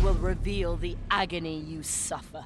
will reveal the agony you suffer.